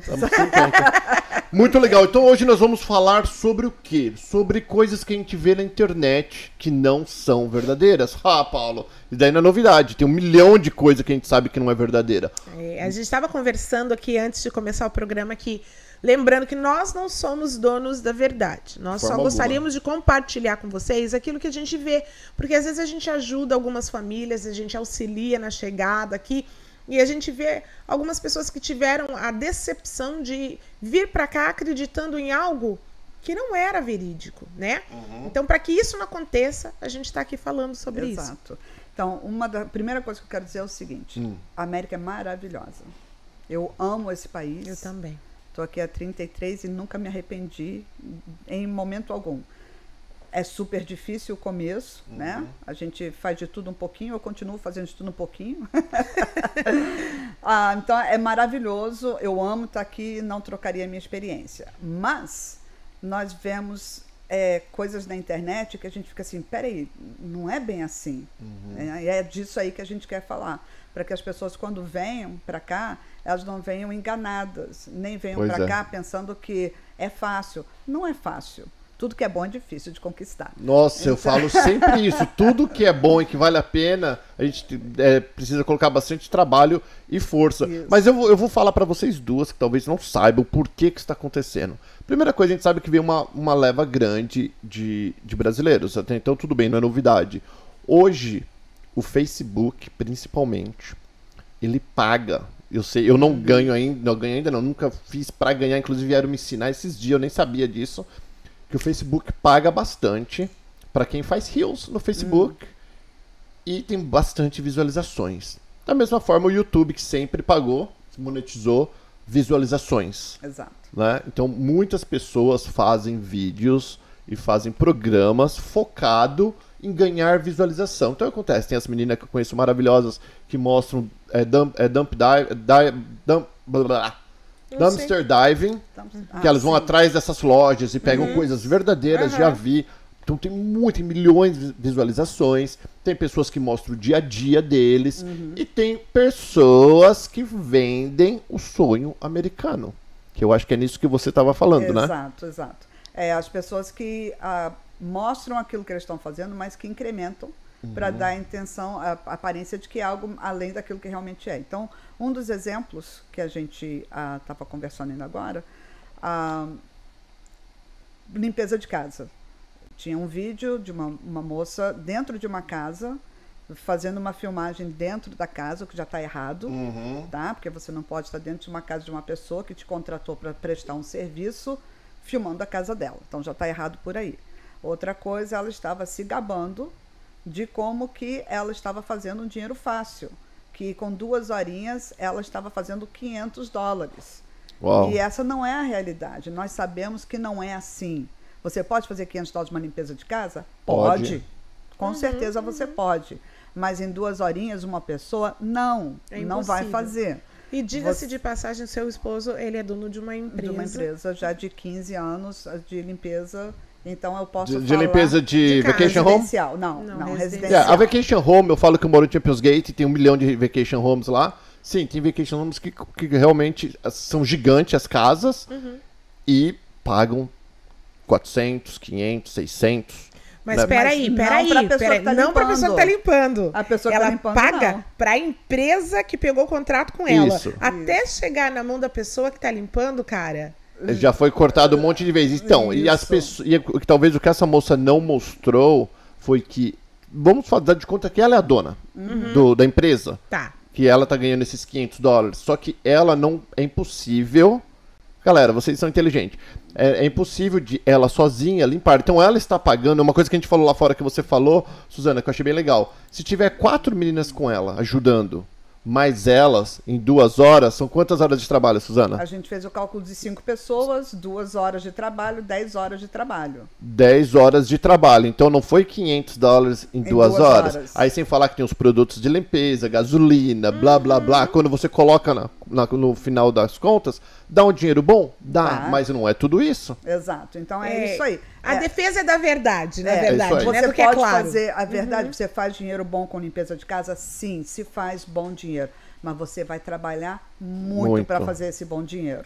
Estamos 50. Muito legal. Então hoje nós vamos falar sobre o quê? Sobre coisas que a gente vê na internet que não são verdadeiras. Ah, Paulo, isso daí não é novidade. Tem um milhão de coisas que a gente sabe que não é verdadeira. É, a gente estava conversando aqui antes de começar o programa que Lembrando que nós não somos donos da verdade. Nós Forma só gostaríamos alguma. de compartilhar com vocês aquilo que a gente vê. Porque às vezes a gente ajuda algumas famílias, a gente auxilia na chegada aqui. E a gente vê algumas pessoas que tiveram a decepção de vir para cá acreditando em algo que não era verídico, né? Uhum. Então, para que isso não aconteça, a gente está aqui falando sobre Exato. isso. Exato. Então, uma da primeira coisa que eu quero dizer é o seguinte: hum. a América é maravilhosa. Eu amo esse país. Eu também. Estou aqui há 33 e nunca me arrependi em momento algum. É super difícil o começo, uhum. né? A gente faz de tudo um pouquinho, eu continuo fazendo de tudo um pouquinho. ah, então é maravilhoso, eu amo estar aqui, não trocaria a minha experiência. Mas nós vemos é, coisas na internet que a gente fica assim, peraí, não é bem assim. Uhum. É, é disso aí que a gente quer falar. Para que as pessoas, quando venham para cá, elas não venham enganadas, nem venham para é. cá pensando que é fácil. Não é fácil. Tudo que é bom é difícil de conquistar. Nossa, então... eu falo sempre isso. Tudo que é bom e que vale a pena, a gente é, precisa colocar bastante trabalho e força. Isso. Mas eu, eu vou falar para vocês duas que talvez não saibam por que, que está acontecendo. Primeira coisa, a gente sabe que veio uma, uma leva grande de, de brasileiros. Até então, tudo bem, não é novidade. Hoje, o Facebook, principalmente, ele paga eu sei, eu não ganho ainda, não ganho ainda não, nunca fiz para ganhar, inclusive vieram me ensinar esses dias, eu nem sabia disso, que o Facebook paga bastante para quem faz reels no Facebook hum. e tem bastante visualizações. Da mesma forma o YouTube que sempre pagou, monetizou visualizações. Exato. Né? Então muitas pessoas fazem vídeos e fazem programas focado em ganhar visualização. Então acontece, tem as meninas que eu conheço maravilhosas que mostram é, dump, é, dump dive, dive, dump, blá, blá, dumpster diving, ah, que elas vão sim. atrás dessas lojas e pegam uhum. coisas verdadeiras, uhum. já vi. Então tem muito, milhões de visualizações, tem pessoas que mostram o dia a dia deles uhum. e tem pessoas que vendem o sonho americano. Que eu acho que é nisso que você estava falando, exato, né? Exato, exato. É, as pessoas que ah, mostram aquilo que eles estão fazendo, mas que incrementam uhum. para dar a intenção, a, a, aparência de que é algo além daquilo que realmente é. Então, um dos exemplos que a gente estava ah, conversando ainda agora, a limpeza de casa. Tinha um vídeo de uma, uma moça dentro de uma casa fazendo uma filmagem dentro da casa, o que já está errado, uhum. tá? Porque você não pode estar dentro de uma casa de uma pessoa que te contratou para prestar um serviço filmando a casa dela. Então já está errado por aí. Outra coisa, ela estava se gabando de como que ela estava fazendo um dinheiro fácil, que com duas horinhas ela estava fazendo 500 dólares. Uau. E essa não é a realidade. Nós sabemos que não é assim. Você pode fazer 500 dólares uma limpeza de casa? Pode. pode. Com uhum, certeza você uhum. pode. Mas em duas horinhas uma pessoa não, é não vai fazer. E diga-se você... de passagem, seu esposo, ele é dono de uma empresa. De uma empresa já de 15 anos de limpeza então eu posso de, de limpeza de, de vacation home? Não, não, não, não residencial. Yeah, a vacation home, eu falo que eu moro em Champions Gate, tem um milhão de vacation homes lá. Sim, tem vacation homes que, que realmente são gigantes as casas uhum. e pagam 400, 500, 600. Mas né? peraí, peraí, não para pera tá não para a pessoa que está limpando. A pessoa ela tá limpando, paga para a empresa que pegou o contrato com ela. Isso. Até Isso. chegar na mão da pessoa que está limpando, cara. Já foi cortado um monte de vezes. Então, Isso. e as pessoas. E talvez o que essa moça não mostrou foi que. Vamos fazer de conta que ela é a dona uhum. do, da empresa. Tá. Que ela tá ganhando esses 500 dólares. Só que ela não. É impossível. Galera, vocês são inteligentes. É, é, impossível de ela sozinha limpar. Então ela está pagando. Uma coisa que a gente falou lá fora que você falou, Suzana, que eu achei bem legal. Se tiver quatro meninas com ela ajudando mais elas em duas horas, são quantas horas de trabalho, Suzana? A gente fez o cálculo de cinco pessoas, duas horas de trabalho, dez horas de trabalho. Dez horas de trabalho. Então não foi 500 dólares em, em duas, duas horas. horas. Aí sem falar que tem os produtos de limpeza, gasolina, blá blá blá. Uhum. Quando você coloca na, na, no final das contas, dá um dinheiro bom? Dá, tá. mas não é tudo isso. Exato. Então é, é isso aí. A é. defesa é da verdade, na é, verdade. Né? Você né? pode é claro. fazer a verdade, uhum. você faz dinheiro bom com limpeza de casa? Sim, se faz bom dinheiro. Mas você vai trabalhar muito, muito. para fazer esse bom dinheiro.